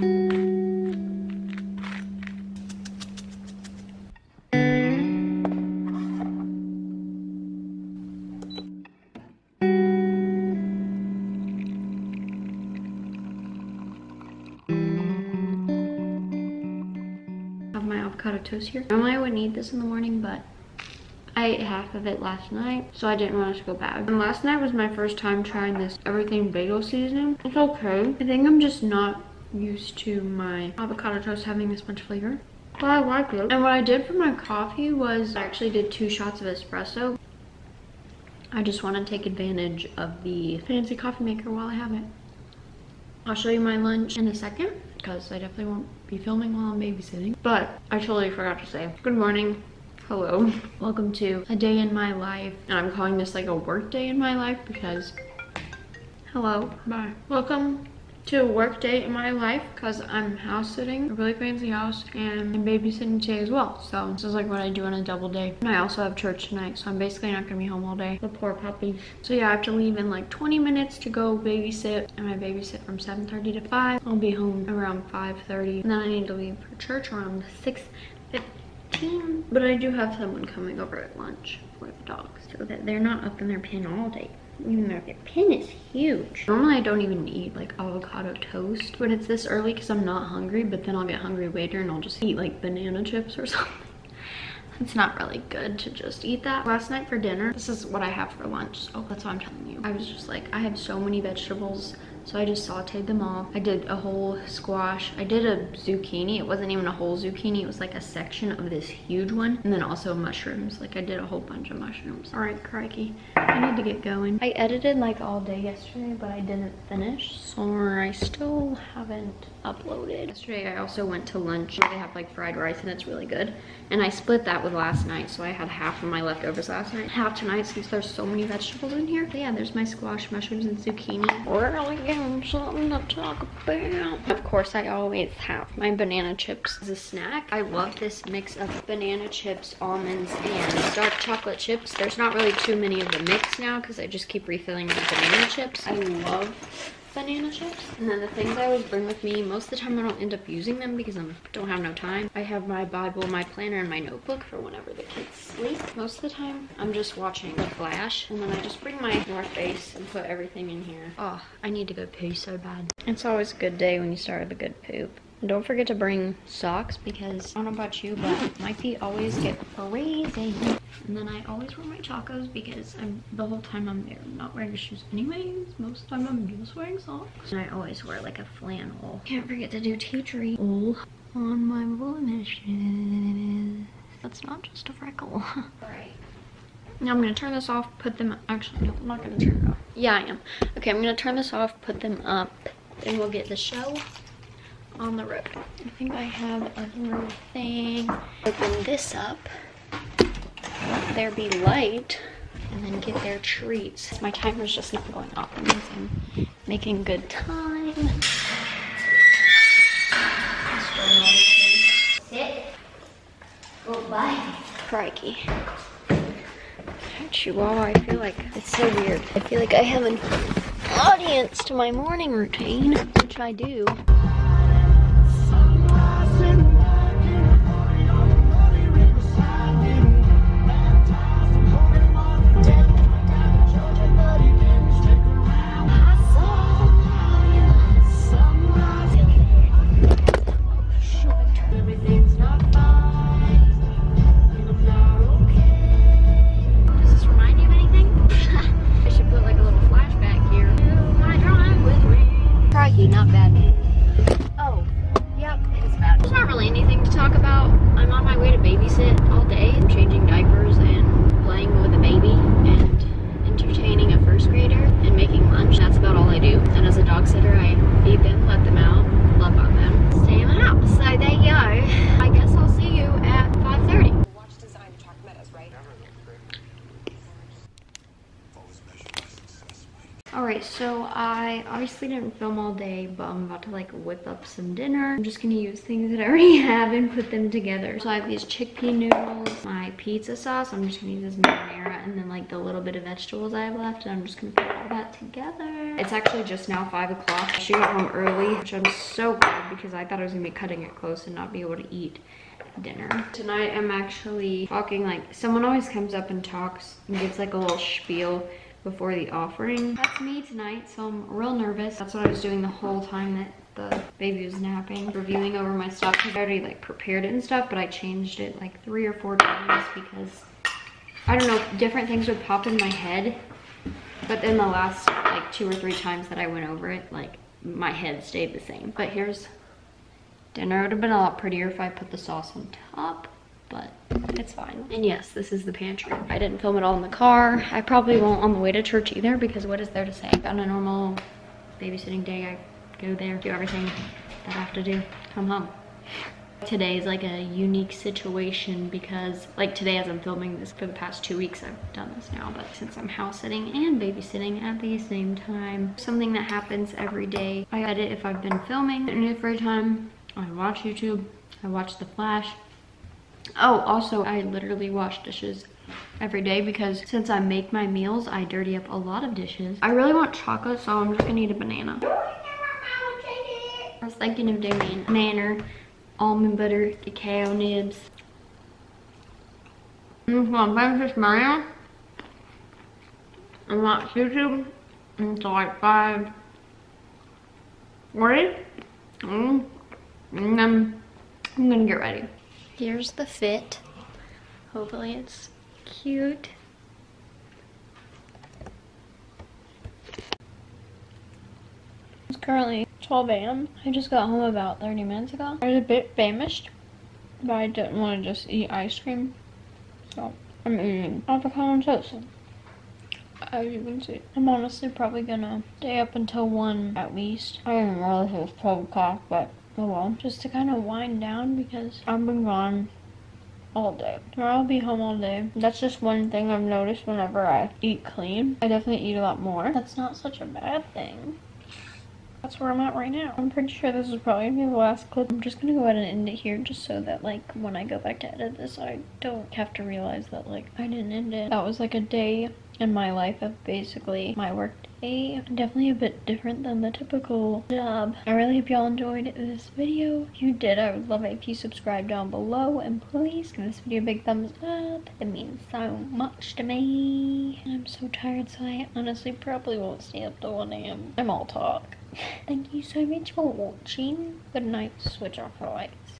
my avocado toast here. Normally I wouldn't eat this in the morning, but I ate half of it last night, so I didn't want it to go bad. And last night was my first time trying this everything bagel seasoning. It's okay. I think I'm just not used to my avocado toast having this much flavor. But I like it. And what I did for my coffee was I actually did two shots of espresso. I just want to take advantage of the fancy coffee maker while I have it. I'll show you my lunch in a second because I definitely won't be filming while I'm babysitting. But I totally forgot to say good morning. Hello. Welcome to a day in my life. And I'm calling this like a work day in my life because hello. Bye. Welcome to a work day in my life because I'm house sitting a really fancy house and I'm babysitting today as well. So this is like what I do on a double day. And I also have church tonight, so I'm basically not gonna be home all day. The poor puppy. So yeah, I have to leave in like 20 minutes to go babysit and I babysit from 7.30 to 5. I'll be home around 5.30 and then I need to leave for church around 6.15. But I do have someone coming over at lunch for the dogs so that they're not up in their pen all day even though their pen is huge. Normally I don't even eat like avocado toast, but it's this early because I'm not hungry, but then I'll get hungry later and I'll just eat like banana chips or something. It's not really good to just eat that. Last night for dinner, this is what I have for lunch. Oh, that's what I'm telling you. I was just like, I have so many vegetables so I just sauteed them all. I did a whole squash. I did a zucchini. It wasn't even a whole zucchini. It was like a section of this huge one. And then also mushrooms. Like I did a whole bunch of mushrooms. All right, crikey. I need to get going. I edited like all day yesterday, but I didn't finish. So I still haven't uploaded. Yesterday I also went to lunch. They have like fried rice and it's really good. And I split that with last night. So I had half of my leftovers last night. Half tonight since there's so many vegetables in here. But yeah, there's my squash, mushrooms, and zucchini. Really good something to talk about. Of course, I always have my banana chips as a snack. I love this mix of banana chips, almonds, and dark chocolate chips. There's not really too many of the mix now because I just keep refilling my banana chips. I love banana chips. And then the things I always bring with me, most of the time I don't end up using them because I don't have no time. I have my Bible, my planner, and my notebook for whenever the kids sleep. Most of the time, I'm just watching The Flash. And then I just bring my North Face and put everything in here. Oh, I need to go poo so bad. It's always a good day when you start with a good poop. Don't forget to bring socks because I don't know about you, but my feet always get crazy. And then I always wear my chacos because I'm the whole time I'm there I'm not wearing shoes anyways. Most of the time I'm just wearing socks. And I always wear like a flannel. Can't forget to do tea tree on my blemishes. That's not just a freckle. Right. Now I'm gonna turn this off, put them, actually no, I'm not gonna turn it off. Yeah, I am. Okay, I'm gonna turn this off, put them up, and we'll get the show on the road. I think I have everything. Open this up, let there be light, and then get their treats. My timer's just not going off. I'm making good time. Sit. Goodbye. Crikey. Chihuahua, I feel like it's so weird. I feel like I have an audience to my morning routine, which I do. About. I'm on my way to babysit all day. I'm changing diapers and playing with a baby and entertaining a first grader and making lunch. That's about all I do. And as a dog sitter, I feed them, let them out, love on them, stay in the house. So there you go. I guess I'll see you at 5.30. Watch design to track metas, right? Alright, so I obviously didn't film all day, but I'm about to like whip up some dinner. I'm just gonna use things that I already have and put them together. So I have these chickpea noodles, my pizza sauce, I'm just gonna use this marinara, and then like the little bit of vegetables I have left, and I'm just gonna put all that together. It's actually just now five o'clock. She got home early, which I'm so glad because I thought I was gonna be cutting it close and not be able to eat dinner. Tonight I'm actually talking like, someone always comes up and talks and gives like a little spiel before the offering. That's me tonight, so I'm real nervous. That's what I was doing the whole time that the baby was napping, reviewing over my stuff I already like prepared it and stuff, but I changed it like three or four times because I don't know, different things would pop in my head. But then the last like two or three times that I went over it, like my head stayed the same. But here's dinner. It would have been a lot prettier if I put the sauce on top but it's fine. And yes, this is the pantry. I didn't film it all in the car. I probably won't on the way to church either because what is there to say? On a normal babysitting day, I go there, do everything that I have to do, come home. Today is like a unique situation because like today as I'm filming this for the past two weeks I've done this now but since I'm house sitting and babysitting at the same time something that happens every day I edit if I've been filming in free time I watch YouTube I watch The Flash Oh, also, I literally wash dishes every day because since I make my meals, I dirty up a lot of dishes. I really want chocolate, so I'm just gonna eat a banana. I was thinking of doing manor, almond butter, cacao nibs. I'm just gonna finish this banana and watch YouTube until like 5 40. Mm. And then I'm gonna get ready. Here's the fit. Hopefully it's cute. It's currently 12 a.m. I just got home about 30 minutes ago. I was a bit famished, but I didn't want to just eat ice cream. So I'm eating avocado toast. As you can see, I'm honestly probably gonna stay up until 1 at least. I didn't realize it was 12 o'clock, but oh well. Just to kind of wind down because I've been gone all day. Tomorrow I'll be home all day. That's just one thing I've noticed whenever I eat clean. I definitely eat a lot more. That's not such a bad thing. That's where I'm at right now. I'm pretty sure this is probably gonna be the last clip. I'm just gonna go ahead and end it here just so that like when I go back to edit this I don't have to realize that like I didn't end it. That was like a day in my life of basically my work day. Definitely a bit different than the typical job. I really hope y'all enjoyed this video. If you did, I would love it if you subscribe down below and please give this video a big thumbs up. It means so much to me. I'm so tired so I honestly probably won't stay up till 1 a.m. I'm all talk. Thank you so much for watching. Good night. Switch off the lights.